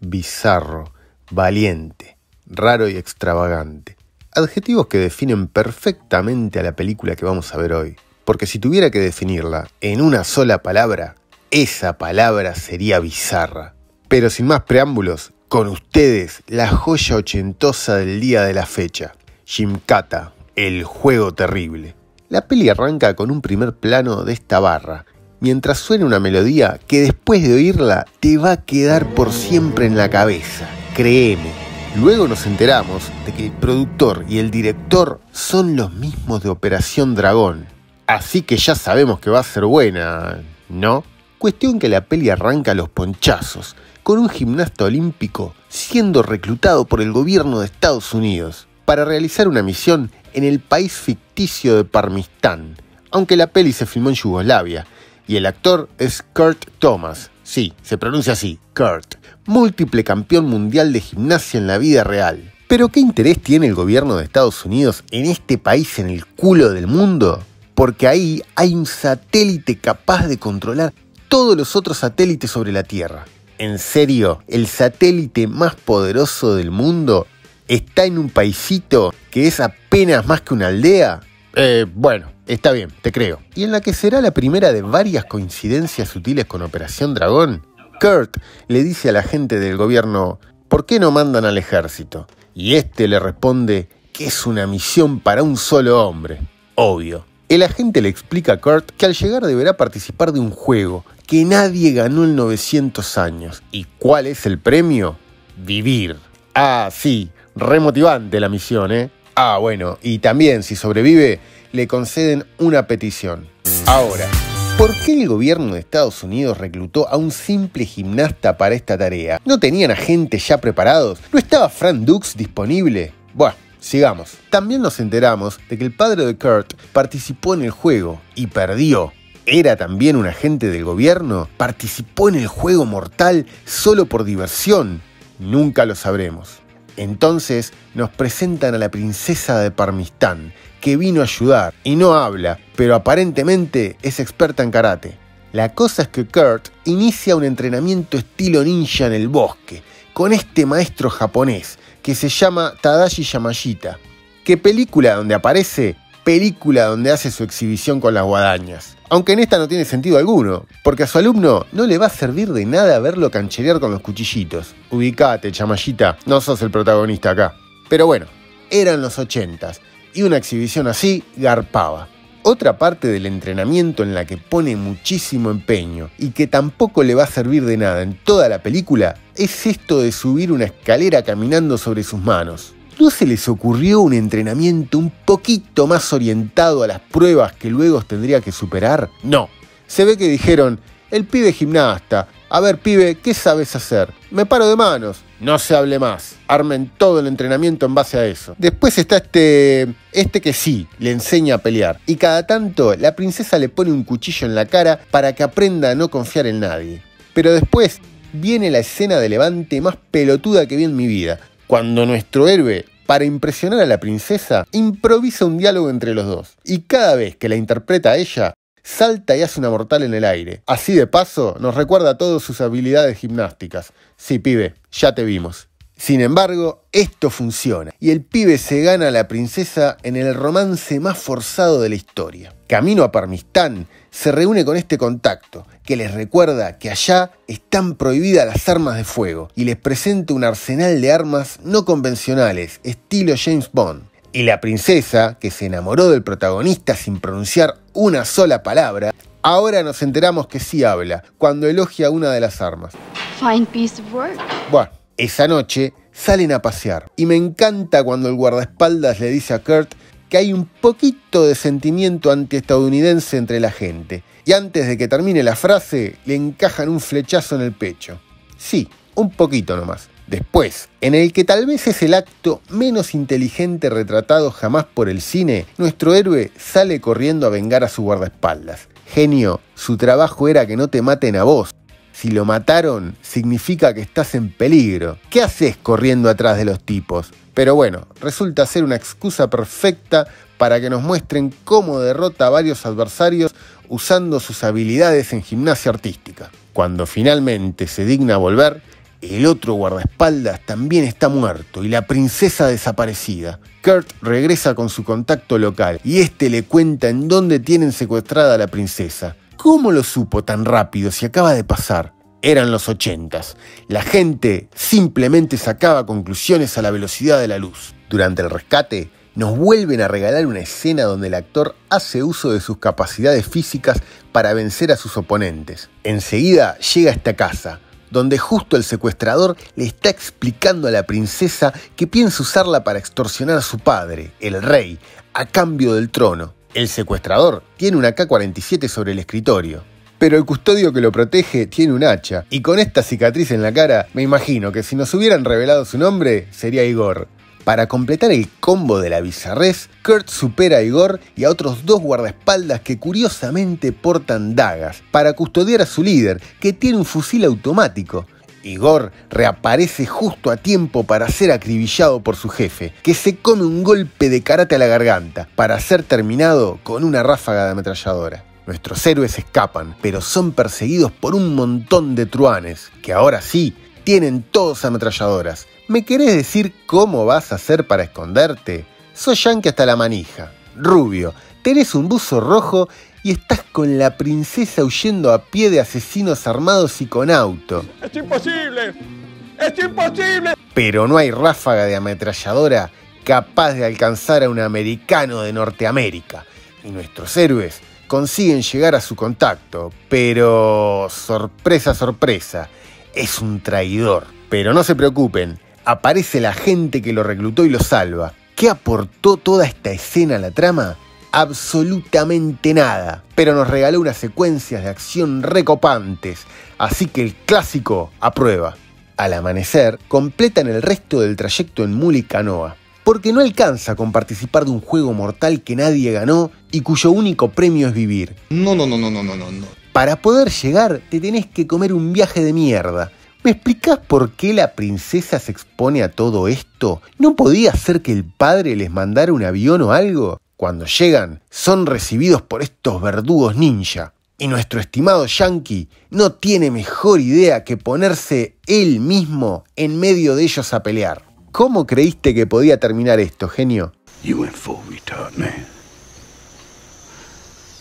bizarro, valiente, raro y extravagante. Adjetivos que definen perfectamente a la película que vamos a ver hoy. Porque si tuviera que definirla en una sola palabra, esa palabra sería bizarra. Pero sin más preámbulos, con ustedes la joya ochentosa del día de la fecha, Jimkata, el juego terrible. La peli arranca con un primer plano de esta barra, mientras suena una melodía que después de oírla te va a quedar por siempre en la cabeza, créeme. Luego nos enteramos de que el productor y el director son los mismos de Operación Dragón, así que ya sabemos que va a ser buena, ¿no? Cuestión que la peli arranca a los ponchazos, con un gimnasta olímpico siendo reclutado por el gobierno de Estados Unidos para realizar una misión en el país ficticio de Parmistán, aunque la peli se filmó en Yugoslavia, y el actor es Kurt Thomas, sí, se pronuncia así, Kurt, múltiple campeón mundial de gimnasia en la vida real. Pero ¿qué interés tiene el gobierno de Estados Unidos en este país en el culo del mundo? Porque ahí hay un satélite capaz de controlar todos los otros satélites sobre la Tierra. En serio, el satélite más poderoso del mundo está en un paisito que es apenas más que una aldea. Eh, bueno, está bien, te creo. Y en la que será la primera de varias coincidencias sutiles con Operación Dragón, Kurt le dice a la gente del gobierno, ¿por qué no mandan al ejército? Y este le responde que es una misión para un solo hombre. Obvio. El agente le explica a Kurt que al llegar deberá participar de un juego que nadie ganó en 900 años. ¿Y cuál es el premio? Vivir. Ah, sí, remotivante la misión, ¿eh? Ah, bueno, y también si sobrevive, le conceden una petición. Ahora, ¿por qué el gobierno de Estados Unidos reclutó a un simple gimnasta para esta tarea? ¿No tenían agentes ya preparados? ¿No estaba Frank Dux disponible? Bueno, sigamos. También nos enteramos de que el padre de Kurt participó en el juego y perdió. ¿Era también un agente del gobierno? ¿Participó en el juego mortal solo por diversión? Nunca lo sabremos. Entonces nos presentan a la princesa de Parmistán, que vino a ayudar y no habla, pero aparentemente es experta en karate. La cosa es que Kurt inicia un entrenamiento estilo ninja en el bosque, con este maestro japonés que se llama Tadashi Yamashita. ¿Qué película donde aparece? Película donde hace su exhibición con las guadañas. Aunque en esta no tiene sentido alguno, porque a su alumno no le va a servir de nada verlo cancherear con los cuchillitos. Ubicate, chamallita, no sos el protagonista acá. Pero bueno, eran los ochentas, y una exhibición así garpaba. Otra parte del entrenamiento en la que pone muchísimo empeño y que tampoco le va a servir de nada en toda la película es esto de subir una escalera caminando sobre sus manos. ¿No se les ocurrió un entrenamiento un poquito más orientado a las pruebas que luego tendría que superar? No. Se ve que dijeron, el pibe gimnasta, a ver pibe, ¿qué sabes hacer? Me paro de manos. No se hable más. Armen todo el entrenamiento en base a eso. Después está este. Este que sí, le enseña a pelear. Y cada tanto la princesa le pone un cuchillo en la cara para que aprenda a no confiar en nadie. Pero después viene la escena de levante más pelotuda que vi en mi vida cuando nuestro héroe, para impresionar a la princesa, improvisa un diálogo entre los dos. Y cada vez que la interpreta a ella, salta y hace una mortal en el aire. Así de paso, nos recuerda a todas sus habilidades gimnásticas. Sí, pibe, ya te vimos. Sin embargo, esto funciona y el pibe se gana a la princesa en el romance más forzado de la historia. Camino a Parmistán se reúne con este contacto, que les recuerda que allá están prohibidas las armas de fuego y les presenta un arsenal de armas no convencionales, estilo James Bond. Y la princesa, que se enamoró del protagonista sin pronunciar una sola palabra, ahora nos enteramos que sí habla cuando elogia una de las armas. Fine piece of work. Bueno, esa noche salen a pasear y me encanta cuando el guardaespaldas le dice a Kurt que hay un poquito de sentimiento antiestadounidense entre la gente y antes de que termine la frase le encajan un flechazo en el pecho. Sí, un poquito nomás. Después, en el que tal vez es el acto menos inteligente retratado jamás por el cine, nuestro héroe sale corriendo a vengar a su guardaespaldas. Genio, su trabajo era que no te maten a vos, si lo mataron, significa que estás en peligro. ¿Qué haces corriendo atrás de los tipos? Pero bueno, resulta ser una excusa perfecta para que nos muestren cómo derrota a varios adversarios usando sus habilidades en gimnasia artística. Cuando finalmente se digna volver, El otro guardaespaldas también está muerto y la princesa desaparecida. Kurt regresa con su contacto local y este le cuenta en dónde tienen secuestrada a la princesa. ¿Cómo lo supo tan rápido si acaba de pasar? Eran los ochentas. La gente simplemente sacaba conclusiones a la velocidad de la luz. Durante el rescate, nos vuelven a regalar una escena donde el actor hace uso de sus capacidades físicas para vencer a sus oponentes. Enseguida llega a esta casa, donde justo el secuestrador le está explicando a la princesa que piensa usarla para extorsionar a su padre, el rey, a cambio del trono. El secuestrador tiene una K-47 sobre el escritorio, pero el custodio que lo protege tiene un hacha, y con esta cicatriz en la cara, me imagino que si nos hubieran revelado su nombre, sería Igor. Para completar el combo de la bizarrez, Kurt supera a Igor y a otros dos guardaespaldas que curiosamente portan dagas para custodiar a su líder, que tiene un fusil automático. Igor reaparece justo a tiempo para ser acribillado por su jefe, que se come un golpe de karate a la garganta, para ser terminado con una ráfaga de ametralladora. Nuestros héroes escapan, pero son perseguidos por un montón de truanes, que ahora sí tienen todos ametralladoras. ¿Me querés decir cómo vas a hacer para esconderte? Sos yankee hasta la manija, rubio, tenés un buzo rojo y estás con la princesa huyendo a pie de asesinos armados y con auto. ¡Es imposible! ¡Es imposible! Pero no hay ráfaga de ametralladora capaz de alcanzar a un americano de Norteamérica. Y nuestros héroes consiguen llegar a su contacto, pero sorpresa, sorpresa, es un traidor. Pero no se preocupen, aparece la gente que lo reclutó y lo salva. ¿Qué aportó toda esta escena a la trama? Absolutamente nada, pero nos regaló unas secuencias de acción recopantes, así que el clásico aprueba. Al amanecer, completan el resto del trayecto en Muli Canoa porque no alcanza con participar de un juego mortal que nadie ganó y cuyo único premio es vivir. No, no, no, no, no, no, no. Para poder llegar te tenés que comer un viaje de mierda. ¿Me explicás por qué la princesa se expone a todo esto? ¿No podía ser que el padre les mandara un avión o algo? Cuando llegan, son recibidos por estos verdugos ninja. Y nuestro estimado Yankee no tiene mejor idea que ponerse él mismo en medio de ellos a pelear. ¿Cómo creíste que podía terminar esto, genio? You went full retard, man.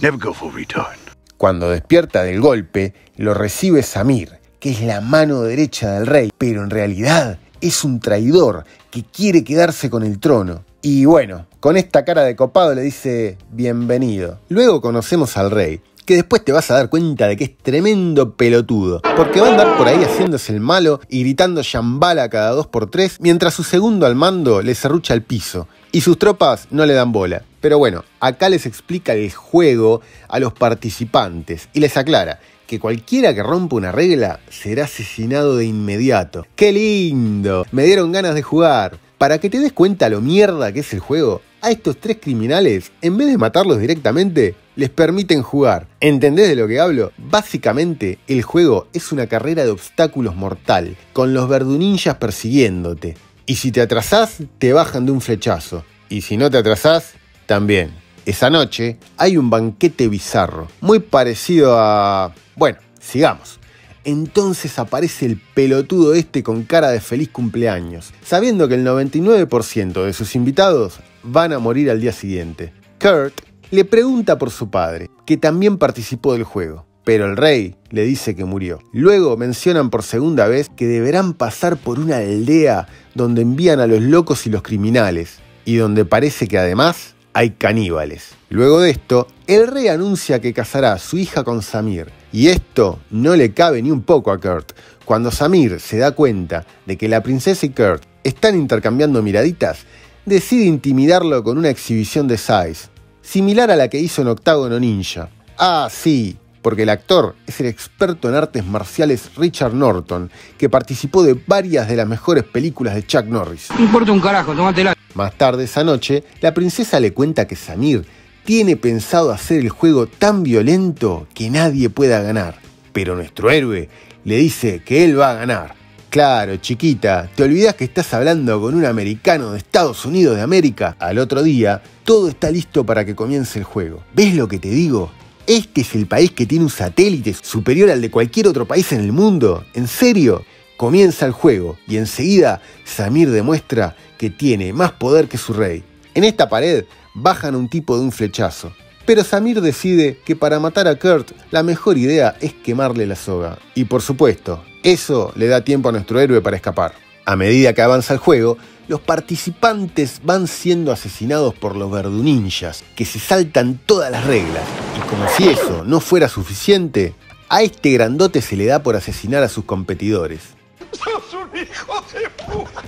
Never go full retard. Cuando despierta del golpe, lo recibe Samir, que es la mano derecha del rey, pero en realidad es un traidor que quiere quedarse con el trono. Y bueno, con esta cara de copado le dice bienvenido. Luego conocemos al rey, que después te vas a dar cuenta de que es tremendo pelotudo, porque va a andar por ahí haciéndose el malo y gritando chambala cada dos por tres, mientras su segundo al mando le serrucha el piso, y sus tropas no le dan bola. Pero bueno, acá les explica el juego a los participantes y les aclara que cualquiera que rompa una regla será asesinado de inmediato. ¡Qué lindo! Me dieron ganas de jugar. Para que te des cuenta lo mierda que es el juego, a estos tres criminales, en vez de matarlos directamente, les permiten jugar. ¿Entendés de lo que hablo? Básicamente, el juego es una carrera de obstáculos mortal, con los verduninjas persiguiéndote. Y si te atrasás, te bajan de un flechazo. Y si no te atrasás, también. Esa noche hay un banquete bizarro, muy parecido a... Bueno, sigamos. Entonces aparece el pelotudo este con cara de feliz cumpleaños, sabiendo que el 99% de sus invitados van a morir al día siguiente. Kurt le pregunta por su padre, que también participó del juego, pero el rey le dice que murió. Luego mencionan por segunda vez que deberán pasar por una aldea donde envían a los locos y los criminales, y donde parece que además hay caníbales. Luego de esto, el rey anuncia que casará a su hija con Samir, y esto no le cabe ni un poco a Kurt. Cuando Samir se da cuenta de que la princesa y Kurt están intercambiando miraditas, decide intimidarlo con una exhibición de size, similar a la que hizo en Octágono Ninja. Ah, sí, porque el actor es el experto en artes marciales Richard Norton, que participó de varias de las mejores películas de Chuck Norris. No importa un carajo, tómatela. Más tarde esa noche, la princesa le cuenta que Samir tiene pensado hacer el juego tan violento que nadie pueda ganar. Pero nuestro héroe le dice que él va a ganar. Claro, chiquita, te olvidas que estás hablando con un americano de Estados Unidos de América. Al otro día, todo está listo para que comience el juego. ¿Ves lo que te digo? Este es el país que tiene un satélite superior al de cualquier otro país en el mundo. ¿En serio? Comienza el juego y enseguida Samir demuestra que tiene más poder que su rey. En esta pared bajan un tipo de un flechazo. Pero Samir decide que para matar a Kurt la mejor idea es quemarle la soga. Y por supuesto, eso le da tiempo a nuestro héroe para escapar. A medida que avanza el juego, los participantes van siendo asesinados por los verduninjas, que se saltan todas las reglas. Y como si eso no fuera suficiente, a este grandote se le da por asesinar a sus competidores.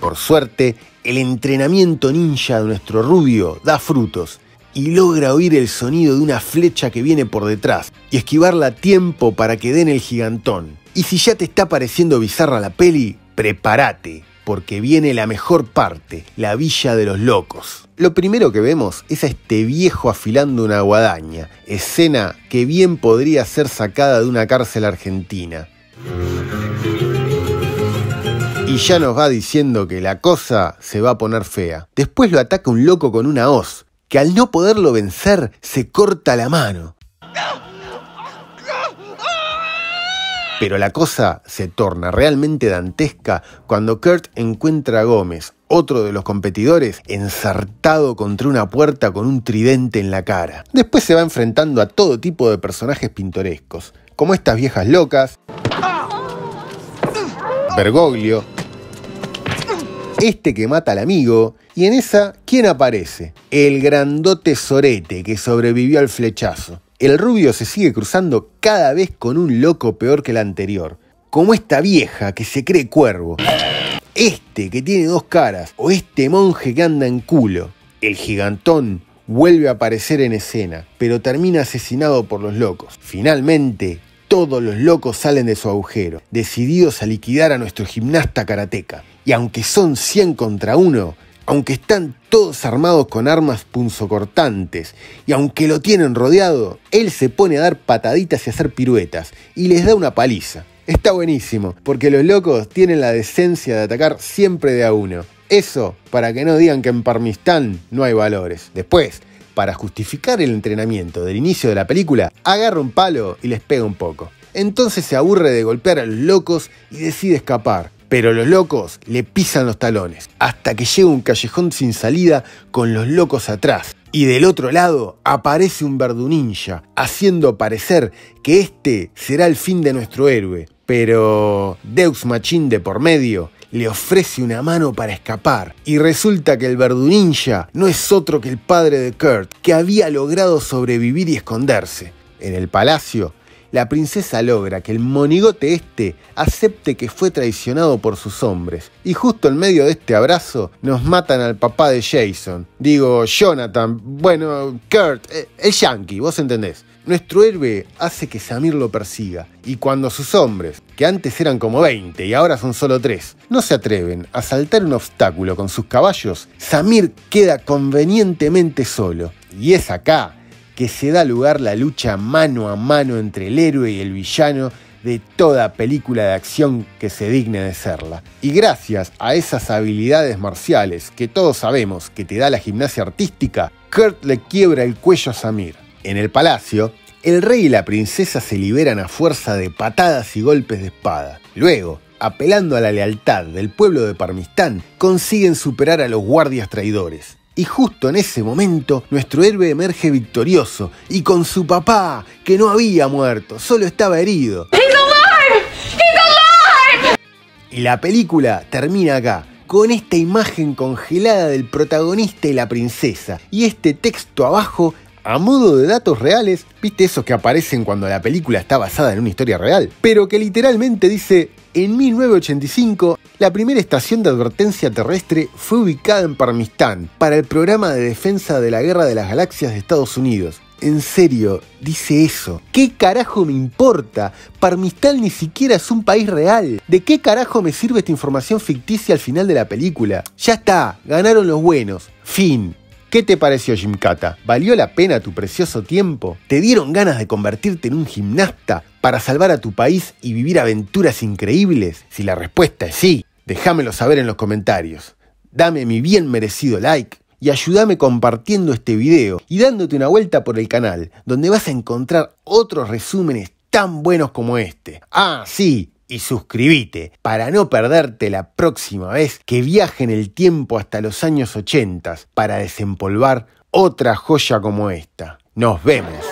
Por suerte, el entrenamiento ninja de nuestro rubio da frutos y logra oír el sonido de una flecha que viene por detrás y esquivarla a tiempo para que den el gigantón. Y si ya te está pareciendo bizarra la peli, prepárate, porque viene la mejor parte, la villa de los locos. Lo primero que vemos es a este viejo afilando una guadaña, escena que bien podría ser sacada de una cárcel argentina. Y ya nos va diciendo que la cosa se va a poner fea. Después lo ataca un loco con una hoz, que al no poderlo vencer se corta la mano. Pero la cosa se torna realmente dantesca cuando Kurt encuentra a Gómez, otro de los competidores, ensartado contra una puerta con un tridente en la cara. Después se va enfrentando a todo tipo de personajes pintorescos, como estas viejas locas, Bergoglio, este que mata al amigo, y en esa, ¿quién aparece? El grandote Sorete que sobrevivió al flechazo. El rubio se sigue cruzando cada vez con un loco peor que el anterior, como esta vieja que se cree cuervo, este que tiene dos caras, o este monje que anda en culo. El gigantón vuelve a aparecer en escena, pero termina asesinado por los locos. Finalmente, todos los locos salen de su agujero, decididos a liquidar a nuestro gimnasta karateca. Y aunque son 100 contra 1, aunque están todos armados con armas punzocortantes y aunque lo tienen rodeado, él se pone a dar pataditas y a hacer piruetas y les da una paliza. Está buenísimo, porque los locos tienen la decencia de atacar siempre de a uno. Eso para que no digan que en Parmistán no hay valores. Después, para justificar el entrenamiento del inicio de la película, agarra un palo y les pega un poco. Entonces se aburre de golpear a los locos y decide escapar. Pero los locos le pisan los talones, hasta que llega un callejón sin salida con los locos atrás. Y del otro lado aparece un verduninja, haciendo parecer que este será el fin de nuestro héroe. Pero Deus Machín de por medio le ofrece una mano para escapar. Y resulta que el verduninja no es otro que el padre de Kurt, que había logrado sobrevivir y esconderse. En el palacio, la princesa logra que el monigote este acepte que fue traicionado por sus hombres. Y justo en medio de este abrazo nos matan al papá de Jason. Digo, Jonathan, bueno, Kurt, eh, el yankee, vos entendés. Nuestro héroe hace que Samir lo persiga, y cuando sus hombres, que antes eran como 20 y ahora son solo 3, no se atreven a saltar un obstáculo con sus caballos, Samir queda convenientemente solo. Y es acá que se da lugar la lucha mano a mano entre el héroe y el villano de toda película de acción que se digne de serla. Y gracias a esas habilidades marciales que todos sabemos que te da la gimnasia artística, Kurt le quiebra el cuello a Samir. En el palacio, el rey y la princesa se liberan a fuerza de patadas y golpes de espada. Luego, apelando a la lealtad del pueblo de Parmistán, consiguen superar a los guardias traidores. Y justo en ese momento, nuestro héroe emerge victorioso y con su papá, que no había muerto, solo estaba herido. Y la película termina acá, con esta imagen congelada del protagonista y la princesa, y este texto abajo a modo de datos reales, viste esos que aparecen cuando la película está basada en una historia real, pero que literalmente dice, en 1985, la primera estación de advertencia terrestre fue ubicada en Parmistán para el programa de defensa de la Guerra de las Galaxias de Estados Unidos. En serio, dice eso. ¿Qué carajo me importa? Parmistán ni siquiera es un país real. ¿De qué carajo me sirve esta información ficticia al final de la película? Ya está, ganaron los buenos. Fin. ¿Qué te pareció Jimkata? ¿Valió la pena tu precioso tiempo? ¿Te dieron ganas de convertirte en un gimnasta para salvar a tu país y vivir aventuras increíbles? Si la respuesta es sí, déjamelo saber en los comentarios. Dame mi bien merecido like y ayúdame compartiendo este video y dándote una vuelta por el canal, donde vas a encontrar otros resúmenes tan buenos como este. Ah, sí, y suscríbete para no perderte la próxima vez que viaje en el tiempo hasta los años 80 para desempolvar otra joya como esta. Nos vemos.